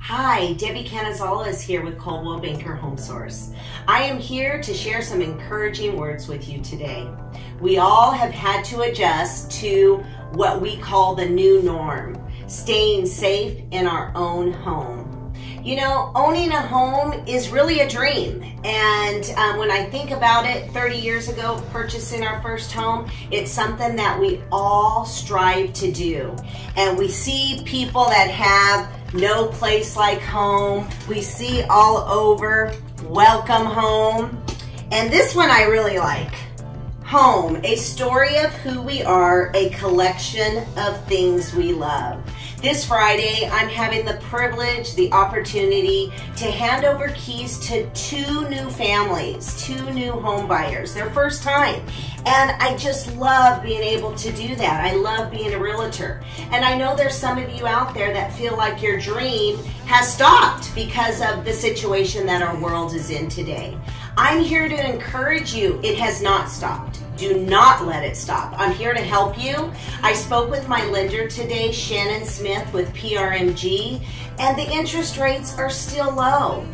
Hi, Debbie Canizales here with Coldwell Banker Home Source. I am here to share some encouraging words with you today. We all have had to adjust to what we call the new norm, staying safe in our own home. You know, owning a home is really a dream. And um, when I think about it, 30 years ago, purchasing our first home, it's something that we all strive to do. And we see people that have no place like home. We see all over, welcome home. And this one I really like. Home, a story of who we are, a collection of things we love. This Friday, I'm having the privilege, the opportunity to hand over keys to two new families, two new home buyers, their first time. And I just love being able to do that. I love being a realtor. And I know there's some of you out there that feel like your dream has stopped because of the situation that our world is in today. I'm here to encourage you. It has not stopped. Do not let it stop. I'm here to help you. I spoke with my lender today, Shannon Smith with PRMG, and the interest rates are still low.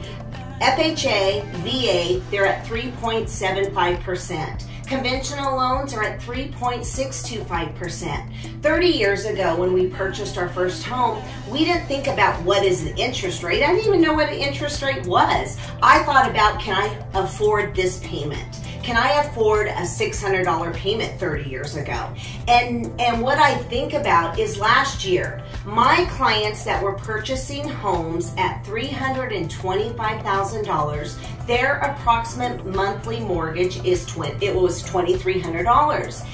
FHA, VA, they're at 3.75%. Conventional loans are at 3.625%. 30 years ago when we purchased our first home, we didn't think about what is the interest rate. I didn't even know what an interest rate was. I thought about can I afford this payment? Can I afford a $600 payment 30 years ago? And, and what I think about is last year, my clients that were purchasing homes at $325,000, their approximate monthly mortgage is 20, it was $2,300.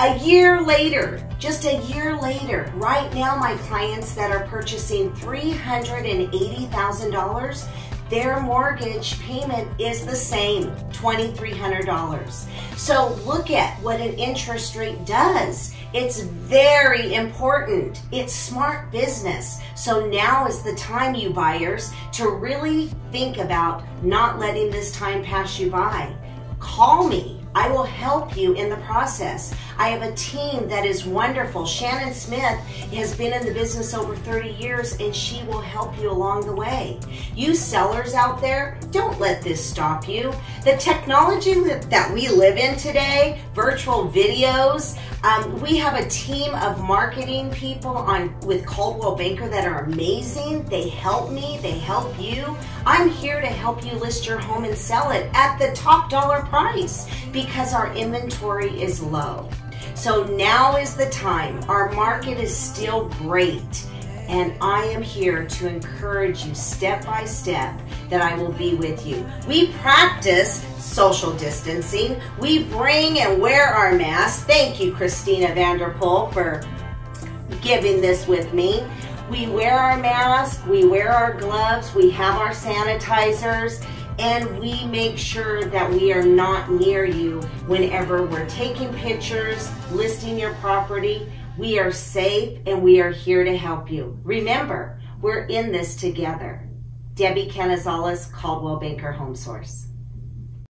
A year later, just a year later, right now my clients that are purchasing $380,000, their mortgage payment is the same, $2,300. So look at what an interest rate does. It's very important. It's smart business. So now is the time, you buyers, to really think about not letting this time pass you by. Call me I will help you in the process. I have a team that is wonderful. Shannon Smith has been in the business over 30 years and she will help you along the way. You sellers out there, don't let this stop you. The technology that we live in today, virtual videos, um, we have a team of marketing people on with Coldwell Banker that are amazing. They help me, they help you. I'm here to help you list your home and sell it at the top dollar price because our inventory is low. So now is the time. Our market is still great. And I am here to encourage you step by step that I will be with you. We practice social distancing. We bring and wear our masks. Thank you, Christina Vanderpool, for giving this with me. We wear our mask, we wear our gloves, we have our sanitizers, and we make sure that we are not near you whenever we're taking pictures, listing your property. We are safe and we are here to help you. Remember, we're in this together. Debbie Canizales, Coldwell Banker Home Source.